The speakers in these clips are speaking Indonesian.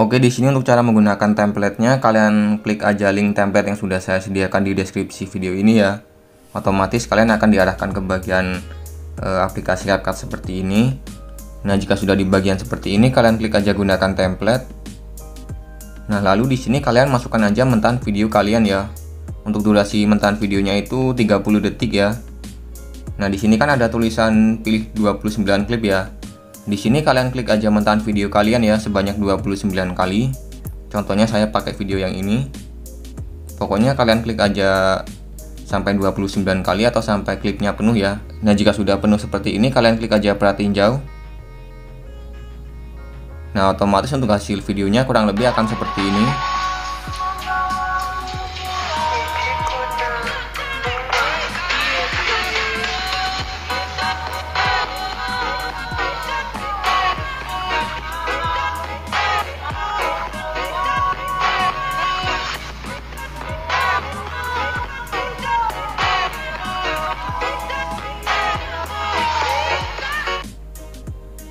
Oke, di sini untuk cara menggunakan template-nya, kalian klik aja link template yang sudah saya sediakan di deskripsi video ini ya. Otomatis kalian akan diarahkan ke bagian e, aplikasi CapCut seperti ini. Nah, jika sudah di bagian seperti ini, kalian klik aja gunakan template. Nah, lalu di sini kalian masukkan aja mentahan video kalian ya. Untuk durasi mentahan videonya itu 30 detik ya. Nah, di sini kan ada tulisan pilih 29 klip ya. Di sini kalian klik aja mentahan video kalian ya sebanyak 29 kali. Contohnya saya pakai video yang ini. Pokoknya kalian klik aja sampai 29 kali atau sampai klipnya penuh ya. Nah, jika sudah penuh seperti ini kalian klik aja perhatiin jauh. Nah, otomatis untuk hasil videonya kurang lebih akan seperti ini.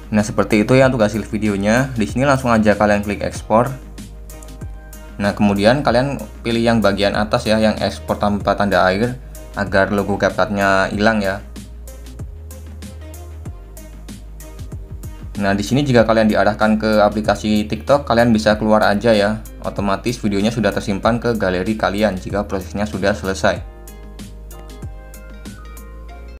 Nah, seperti itu ya untuk hasil videonya. Di sini langsung aja kalian klik ekspor. Nah, kemudian kalian pilih yang bagian atas ya, yang ekspor tanpa tanda air agar logo CapCut-nya hilang ya. Nah, di sini jika kalian diarahkan ke aplikasi TikTok, kalian bisa keluar aja ya. Otomatis videonya sudah tersimpan ke galeri kalian jika prosesnya sudah selesai.